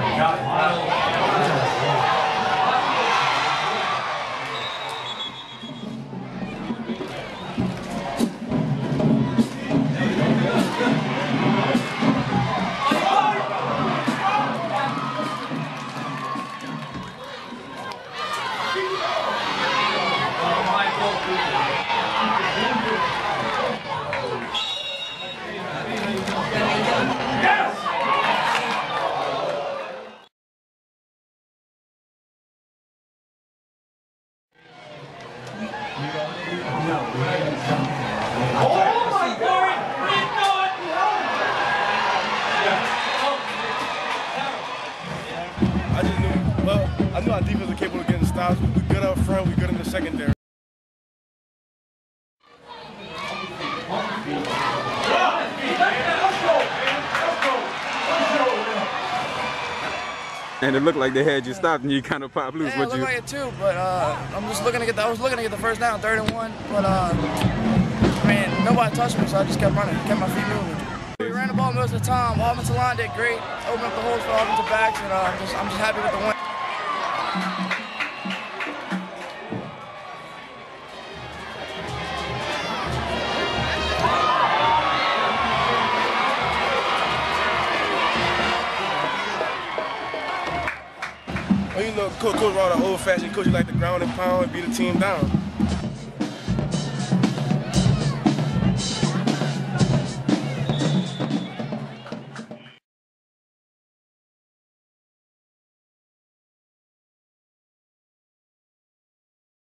God. I just knew, well, I knew our defense was capable of getting stops. We good up front, we good in the secondary. And it looked like they had you stopped and you kind of popped loose. Yeah, it looked you? like it too, but uh, I'm just looking to get. The, I was looking to get the first down, third and one, but uh, I mean, nobody touched me, so I just kept running, kept my feet moving. We ran the ball most of the time. Offensive line did great, opened up the holes for offensive backs, and uh, I'm just, I'm just happy with the win. Well, you know, coach, coach brought an old-fashioned coach. Like to ground and pound and beat the team down.